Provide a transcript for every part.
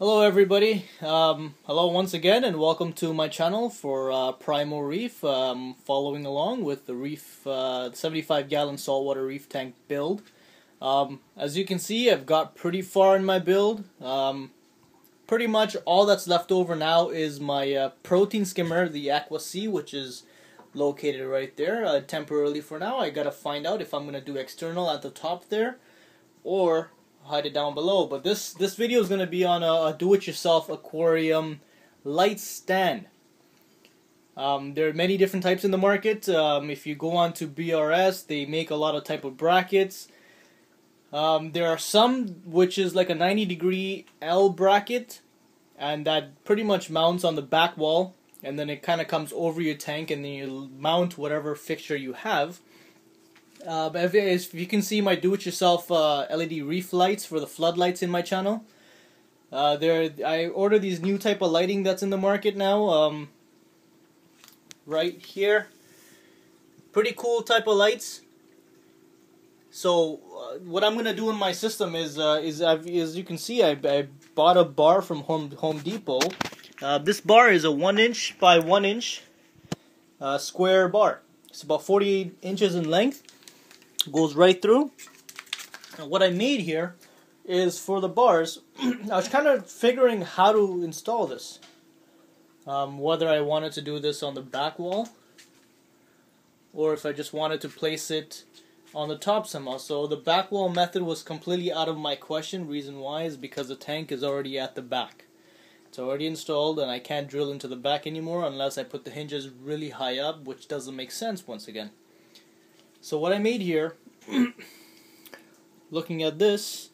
Hello everybody, um, hello once again and welcome to my channel for uh, Primo Reef, um, following along with the reef uh, 75 gallon saltwater reef tank build. Um, as you can see I've got pretty far in my build, um, pretty much all that's left over now is my uh, protein skimmer, the Aqua C, which is located right there, uh, temporarily for now. I gotta find out if I'm gonna do external at the top there, or hide it down below. But this this video is going to be on a, a do-it-yourself aquarium light stand. Um, there are many different types in the market. Um, if you go on to BRS, they make a lot of type of brackets. Um, there are some which is like a 90 degree L bracket, and that pretty much mounts on the back wall, and then it kind of comes over your tank, and then you mount whatever fixture you have. Uh, but if, if, you can see my do-it-yourself uh, LED reef lights for the floodlights in my channel. Uh, there, I ordered these new type of lighting that's in the market now. Um, right here, pretty cool type of lights. So uh, what I'm gonna do in my system is uh, is I've, as you can see, I, I bought a bar from Home Home Depot. Uh, this bar is a one inch by one inch square bar. It's about 48 inches in length goes right through. And what I made here is for the bars, I was kind of figuring how to install this. Um, whether I wanted to do this on the back wall or if I just wanted to place it on the top somehow. So the back wall method was completely out of my question. Reason why is because the tank is already at the back. It's already installed and I can't drill into the back anymore unless I put the hinges really high up, which doesn't make sense once again. So what I made here, looking at this,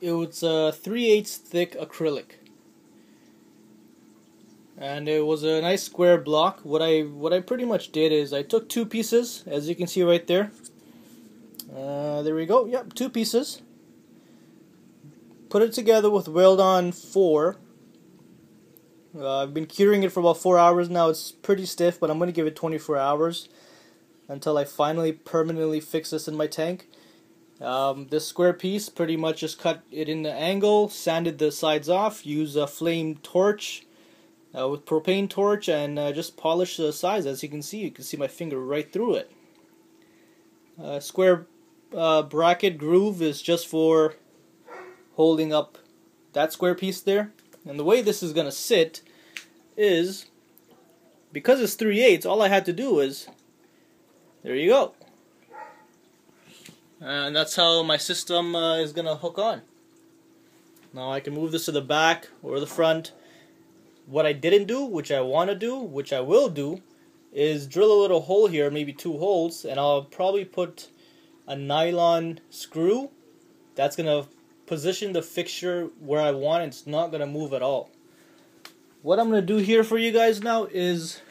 it was a 3 8 thick acrylic. And it was a nice square block. What I what I pretty much did is I took two pieces, as you can see right there. Uh, there we go. Yep, two pieces. Put it together with Weld-On 4. Uh, I've been curing it for about 4 hours now. It's pretty stiff, but I'm going to give it 24 hours until I finally permanently fix this in my tank. Um, this square piece, pretty much just cut it in the angle, sanded the sides off, use a flame torch uh, with propane torch, and uh, just polish the sides. As you can see, you can see my finger right through it. Uh, square uh, bracket groove is just for holding up that square piece there. And the way this is going to sit is, because it's 3 eighths, all I had to do is there you go. And that's how my system uh, is going to hook on. Now I can move this to the back or the front. What I didn't do, which I want to do, which I will do, is drill a little hole here, maybe two holes, and I'll probably put a nylon screw. That's going to position the fixture where I want. It's not going to move at all. What I'm going to do here for you guys now is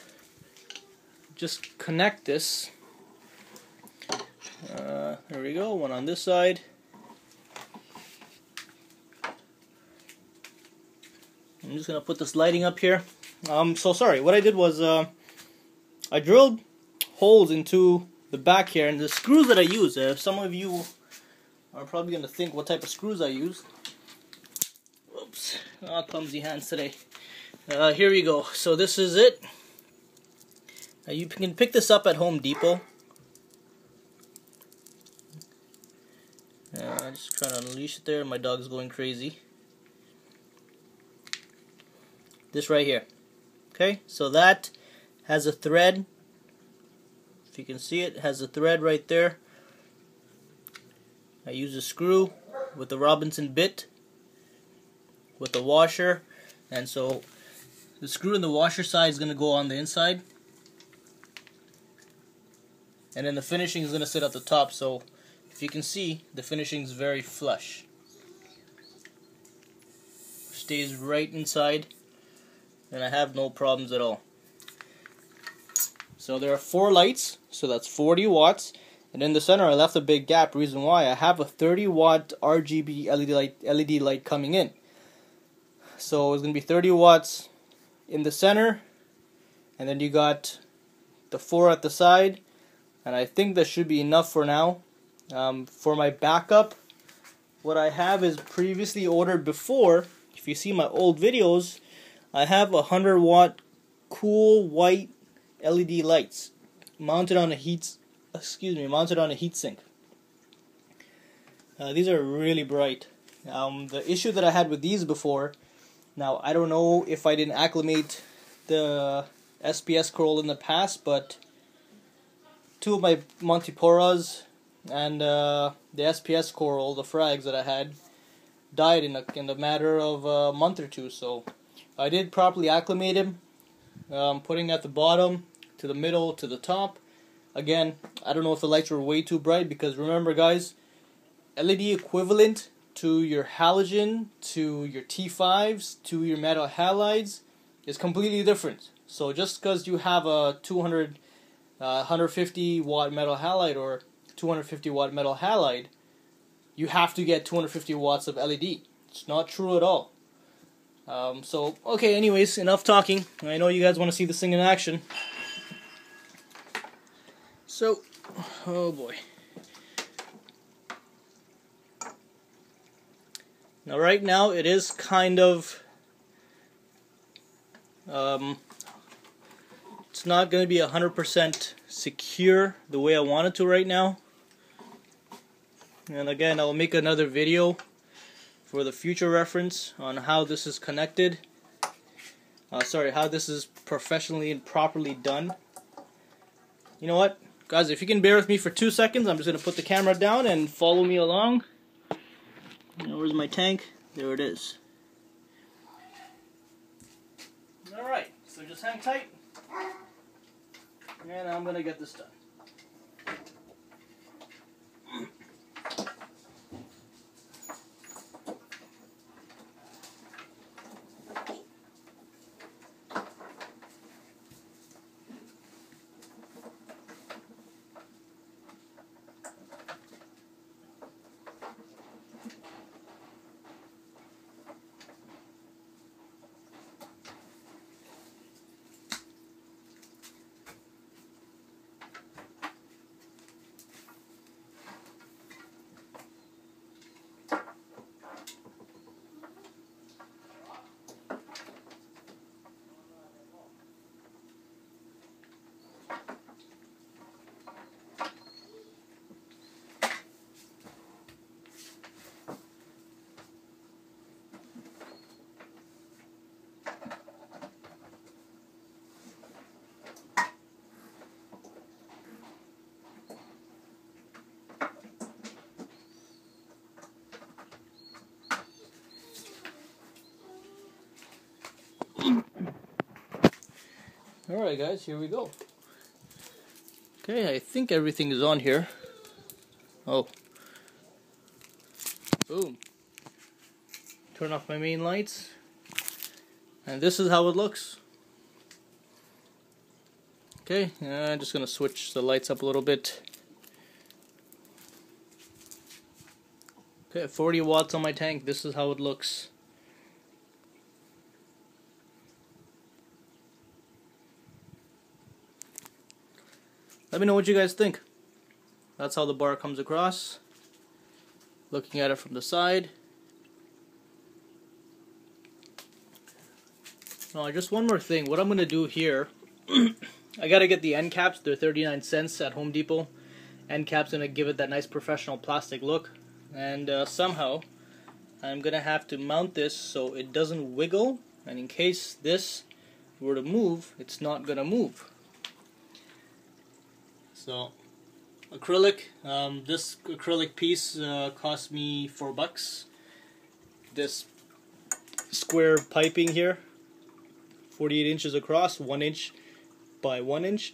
just connect this uh, there we go, one on this side. I'm just gonna put this lighting up here. Um, so sorry, what I did was uh, I drilled holes into the back here, and the screws that I use. Uh, some of you are probably gonna think what type of screws I use. Oops, oh, clumsy hands today. Uh, here we go. So this is it. Uh, you can pick this up at Home Depot. Uh, just trying to unleash it there. My dog's going crazy. This right here. Okay, so that has a thread. If you can see it, it has a thread right there. I use a screw with the Robinson bit with the washer and so the screw in the washer side is going to go on the inside and then the finishing is going to sit at the top so if you can see, the finishing is very flush. Stays right inside, and I have no problems at all. So there are four lights, so that's 40 watts. And in the center, I left a big gap. Reason why I have a 30 watt RGB LED light, LED light coming in. So it's gonna be 30 watts in the center, and then you got the four at the side, and I think that should be enough for now. Um, for my backup, what I have is previously ordered before. If you see my old videos, I have a 100 watt cool white LED lights mounted on a heat excuse me mounted on a heatsink. Uh, these are really bright. Um, the issue that I had with these before, now I don't know if I didn't acclimate the SPS Coral in the past, but two of my Montiporas and uh, the SPS Coral, the frags that I had, died in a, in a matter of a month or two. So I did properly acclimate him, um, putting at the bottom, to the middle, to the top. Again, I don't know if the lights were way too bright because remember, guys, LED equivalent to your halogen, to your T5s, to your metal halides is completely different. So just because you have a 200, uh, 150 watt metal halide or 250 watt metal halide, you have to get 250 watts of LED. It's not true at all. Um, so, okay, anyways, enough talking. I know you guys want to see this thing in action. So, oh boy. Now, right now, it is kind of. Um, it's not going to be 100% secure the way I want it to right now. And again, I'll make another video for the future reference on how this is connected. Uh, sorry, how this is professionally and properly done. You know what? Guys, if you can bear with me for two seconds, I'm just going to put the camera down and follow me along. where's my tank? There it is. Alright, so just hang tight. And I'm going to get this done. Alright guys, here we go. Okay, I think everything is on here. Oh. Boom. Turn off my main lights. And this is how it looks. Okay, uh, I'm just going to switch the lights up a little bit. Okay, 40 watts on my tank. This is how it looks. Let me know what you guys think. That's how the bar comes across. Looking at it from the side. Now, just one more thing. What I'm going to do here, I got to get the end caps. They're 39 cents at Home Depot. End caps going to give it that nice professional plastic look. And uh, somehow, I'm going to have to mount this so it doesn't wiggle. And in case this were to move, it's not going to move. So, acrylic. Um, this acrylic piece uh, cost me four bucks. This square piping here, 48 inches across, one inch by one inch.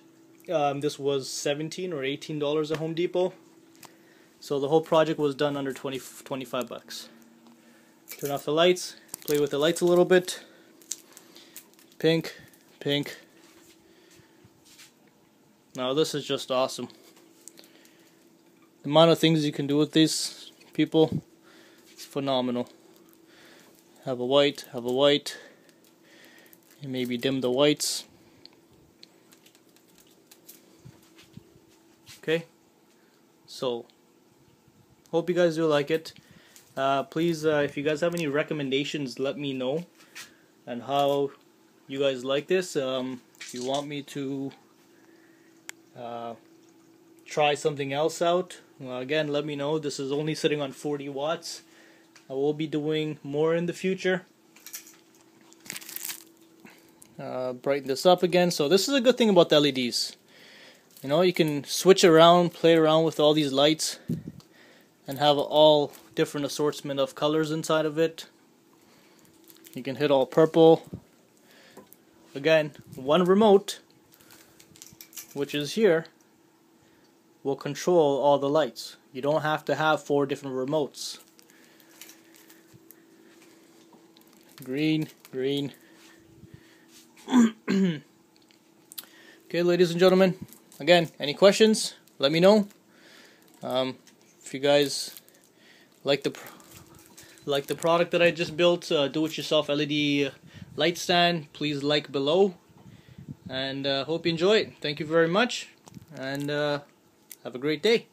Um, this was 17 or 18 dollars at Home Depot. So the whole project was done under 20, 25 bucks. Turn off the lights, play with the lights a little bit. Pink, pink, now this is just awesome. The amount of things you can do with these people is phenomenal. Have a white, have a white, and maybe dim the whites. Okay, so hope you guys do like it. Uh, please, uh, if you guys have any recommendations, let me know and how you guys like this. Um, if you want me to uh, try something else out, well, again, let me know. This is only sitting on 40 watts. I will be doing more in the future. Uh, brighten this up again. So this is a good thing about the LEDs. You know, you can switch around, play around with all these lights and have all different assortment of colors inside of it. You can hit all purple. Again, one remote, which is here, will control all the lights. You don't have to have four different remotes. Green, green. okay, ladies and gentlemen, again, any questions, let me know. Um, if you guys like the like the product that I just built, uh, do-it-yourself LED light stand, please like below. And uh, hope you enjoy it. Thank you very much, and uh, have a great day.